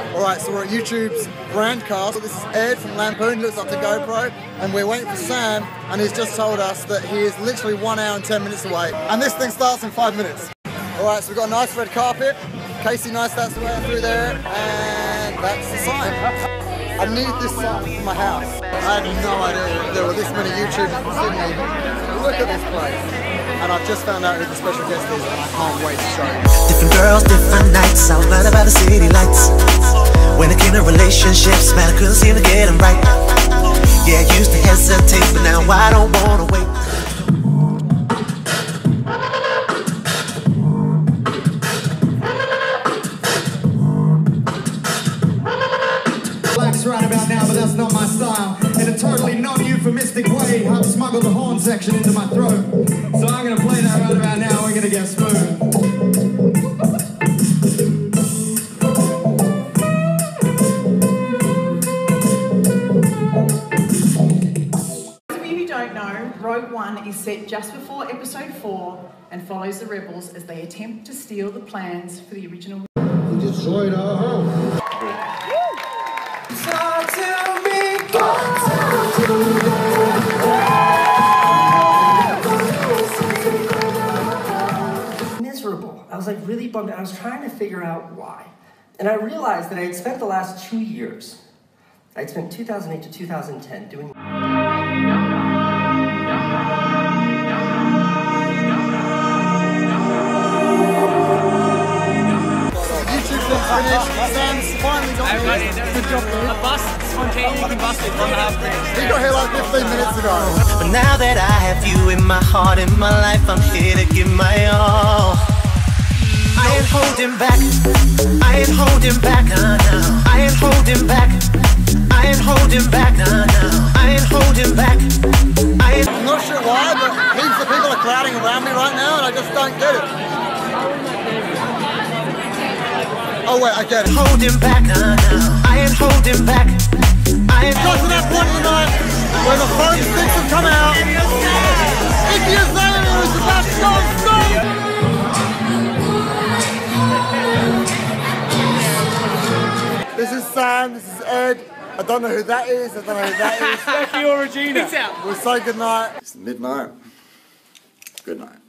Alright, so we're at YouTube's Brandcast. This is Ed from Lampoon, looks up to GoPro, and we're waiting for Sam, and he's just told us that he is literally one hour and 10 minutes away, and this thing starts in five minutes. Alright, so we've got a nice red carpet, Casey Neistat's way through there, and that's the sign. I need this sign for my house. I had no idea there were this many YouTubers in Sydney. Look at this place. And I've just found out who the special guest is, and I can't wait to show you. Different girls, different nights, I don't wanna wait. Black's right about now, but that's not my style. In a totally non-euphemistic way, I've smuggled the horn section into my throat. So I'm gonna play that right about now, we're gonna get smooth. Don't know, Rogue One is set just before Episode 4 and follows the rebels as they attempt to steal the plans for the original. We destroyed our home. miserable. I was like really bummed out. I was trying to figure out why. And I realized that I had spent the last two years, I'd spent 2008 to 2010 doing YouTube thing's finished. Sam's finally got here. Good job, dude. A bus, spontaneous, you can bust it one and a half minutes. He got here like 15 minutes ago. But now that I have you in my heart, in my life, I'm here to give my all. I ain't holding back. I ain't holding back. Nah, nah. I ain't holding back. I ain't holding back. Nah, nah. I ain't holding back. I ain't. I'm not sure why, but heaps of people are crowding around me right now, and I just don't get it. Oh wait, I get it. holding back. Nah, nah. I ain't holding back. I ain't Got to that point in the night where the phone sticks have come out. Iggy Azalea is about to go on stage. This is Sam, this is Ed. I don't know who that is, I don't know who that is. Becky or Regina? Peace out. We'll say goodnight. It's midnight. Good night.